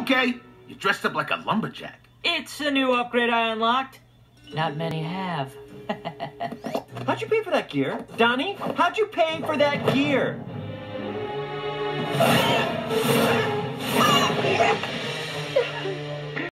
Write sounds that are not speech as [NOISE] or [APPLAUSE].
Okay, you dressed up like a lumberjack. It's a new upgrade I unlocked. Not many have. [LAUGHS] How'd you pay for that gear? Donnie, how'd you pay for that gear?